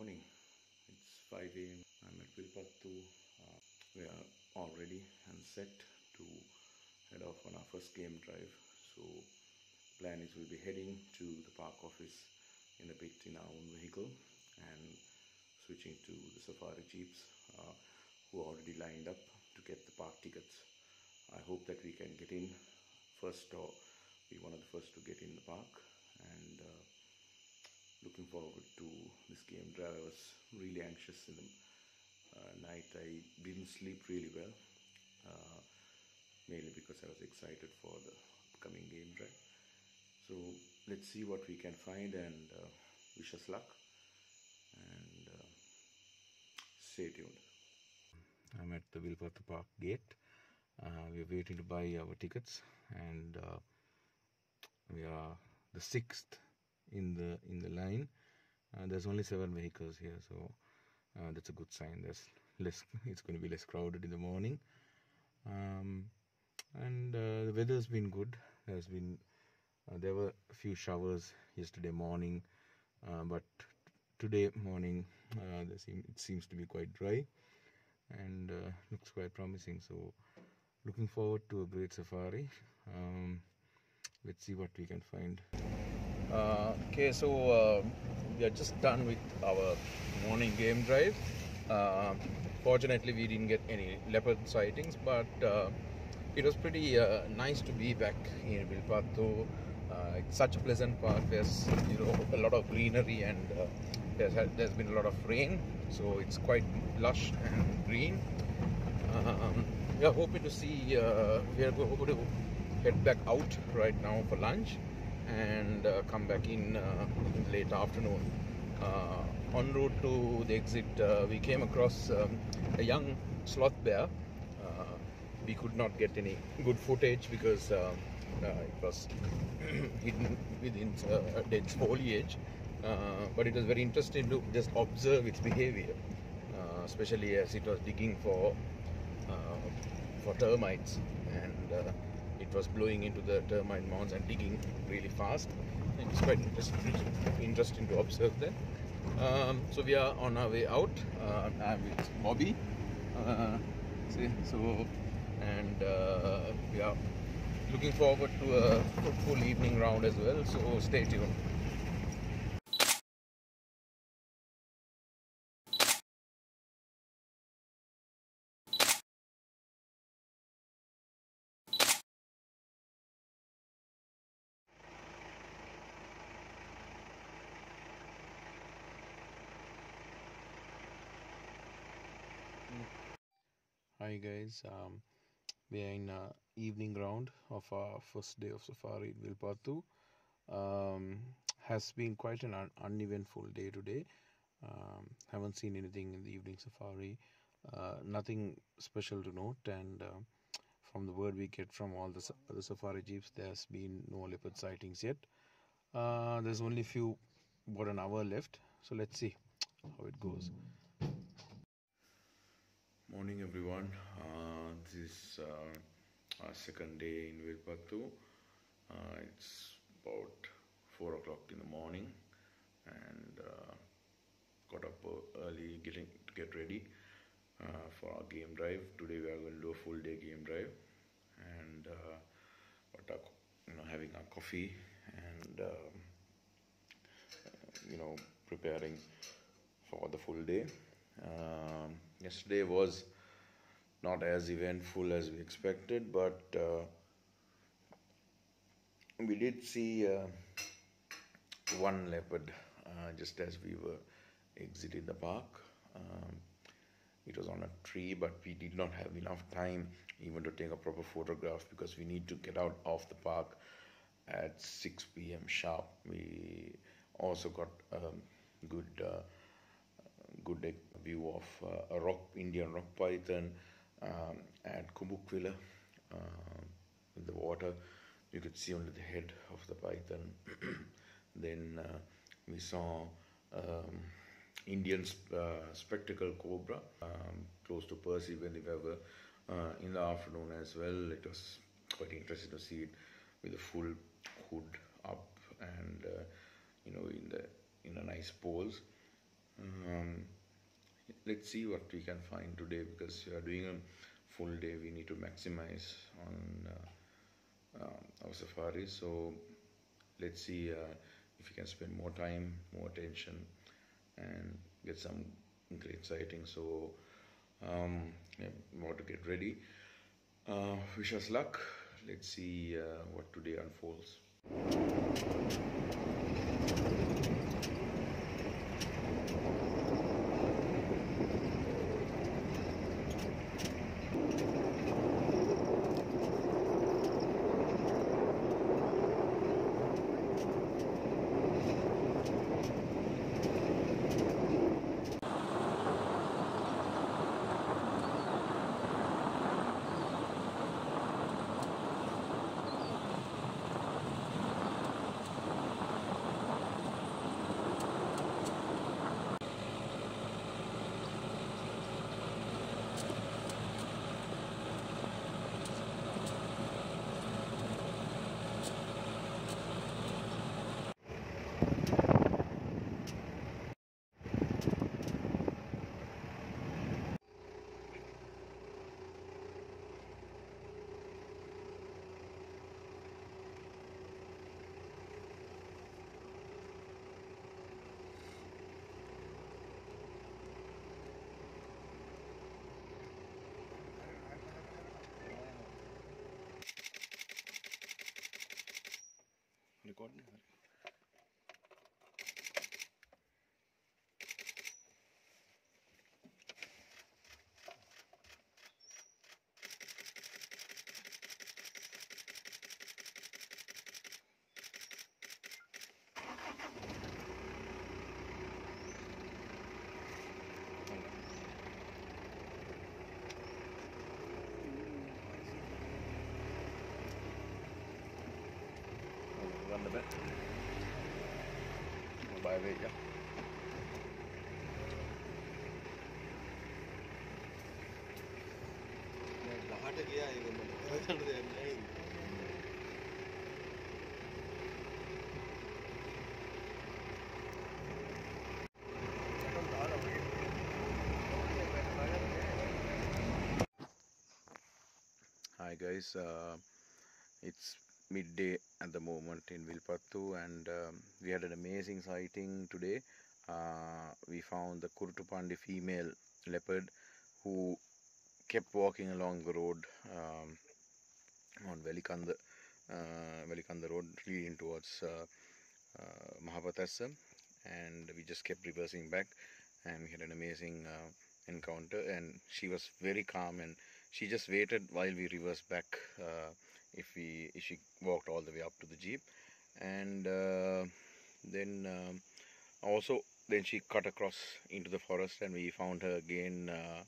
morning. It's 5 a.m. I'm at Wilpattu. Uh, we are all ready and set to head off on our first game drive. So, plan is we'll be heading to the park office in a bit in our own vehicle and switching to the safari jeeps uh, who are already lined up to get the park tickets. I hope that we can get in first or be one of the first to get in the park looking forward to this game drive. I was really anxious in the uh, night. I didn't sleep really well, uh, mainly because I was excited for the upcoming game drive. So let's see what we can find and uh, wish us luck and uh, stay tuned. I'm at the Wilpattu Park gate. Uh, we're waiting to buy our tickets and uh, we are the sixth in the in the line. Uh, there's only seven vehicles here, so uh, that's a good sign. There's less. It's going to be less crowded in the morning, um, and uh, the weather's been good. There's been uh, there were a few showers yesterday morning, uh, but today morning uh, seem, it seems to be quite dry, and looks quite promising. So, looking forward to a great safari. Um, let's see what we can find. Uh, okay, so uh, we are just done with our morning game drive. Uh, fortunately, we didn't get any leopard sightings, but uh, it was pretty uh, nice to be back in Wilpattu. It's such a pleasant park. There's you know a lot of greenery and there's there's been a lot of rain, so it's quite lush and green. Um, we are hoping to see. We are going to head back out right now for lunch and uh, come back in uh, late afternoon. Uh, en route to the exit, uh, we came across um, a young sloth bear. Uh, we could not get any good footage because um, uh, it was hidden within uh, dense foliage. Uh, but it was very interesting to just observe its behavior, uh, especially as it was digging for uh, for termites and uh, it was blowing into the termite mounds and digging really fast. And it's quite interesting, interesting to observe that. Um, so we are on our way out. Uh, I'm with Bobby. Uh, so and uh, we are looking forward to a fruitful evening round as well. So stay tuned. Hi guys, um, we are in uh, evening round of our first day of safari in Wilpattu. Um, has been quite an un- uneventful day today. Um, haven't seen anything in the evening safari. Uh, nothing special to note, and uh, from the word we get from all the, sa- the safari jeeps, there's been no leopard sightings yet. Uh, there's only a few, about an hour left, so let's see how it goes. Morning, everyone. Uh, this is uh, our second day in Wilpattu. Uh, it's about four o'clock in the morning, and uh, got up uh, early, getting to get ready uh, for our game drive. Today we are going to do a full day game drive, and uh, our, you know having our coffee and um, you know preparing for the full day. Um, yesterday was not as eventful as we expected, but uh, we did see uh, one leopard uh, just as we were exiting the park. Um, it was on a tree, but we did not have enough time even to take a proper photograph because we need to get out of the park at 6 p.m. sharp. We also got um, good uh, good view of uh, a rock Indian rock python um, at Kumbukvilla um in the water. You could see only the head of the python. then uh, we saw um, Indian sp- uh, spectacle cobra um, close to Percy when they were uh, in the afternoon as well. It was quite interesting to see it with a full hood up and uh, you know in the in a nice pose. um, let's see what we can find today because we are doing a full day we need to maximize on uh, uh, our safari. So let's see uh, if we can spend more time more attention and get some great sightings so um, yeah, more to get ready. Uh, wish us luck. Let's see what today unfolds Sekunden. a bit. By yeah. hi guys uh, it's midday at the moment in Wilpattu and um, we had an amazing sighting today. Uh, we found the Kurtupandi female leopard who kept walking along the road um, on Velikanda, uh, Velikanda road leading towards uh, uh, and we just kept reversing back and we had an amazing uh, encounter and she was very calm and she just waited while we reversed back uh, if we if she walked all the way up to the jeep. And uh, then um, also then she cut across into the forest and we found her again uh,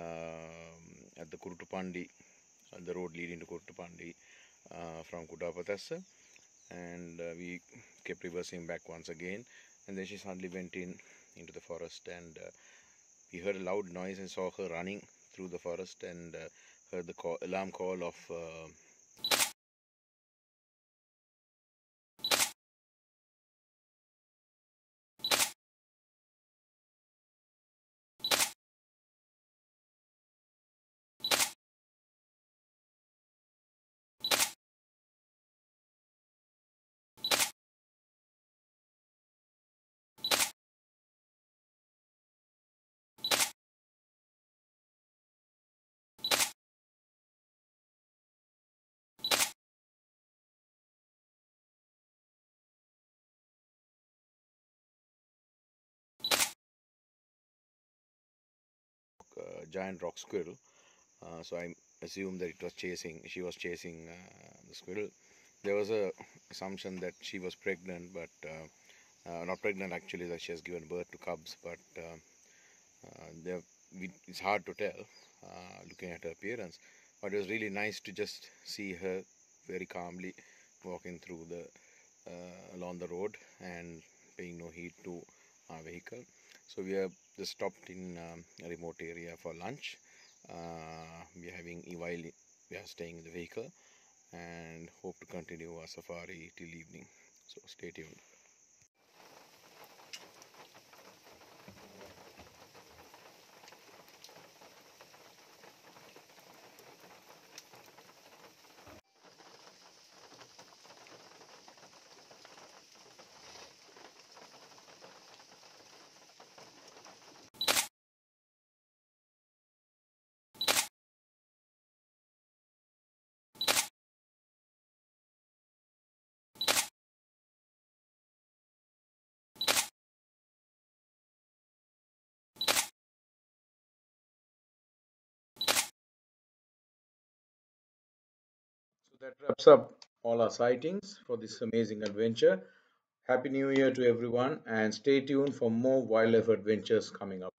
um, at the Kurutupandi on the road leading to Kurutupandi uh, from Kudapatassa and uh, we kept reversing back once again. And then she suddenly went in into the forest and uh, we heard a loud noise and saw her running through the forest and uh, heard the call, alarm call of uh, giant rock squirrel. Uh, so I assumed that it was chasing. She was chasing uh, the squirrel. There was a assumption that she was pregnant, but uh, not pregnant actually. That she has given birth to cubs, but it's hard to tell looking at her appearance. But it was really nice to just see her very calmly walking through the uh, along the road and paying no heed to our vehicle. So we have just stopped in um, a remote area for lunch. Uh, we are having while we are staying in the vehicle and hope to continue our safari till evening. So stay tuned. That wraps up all our sightings for this amazing adventure. Happy New Year to everyone and stay tuned for more wildlife adventures coming up.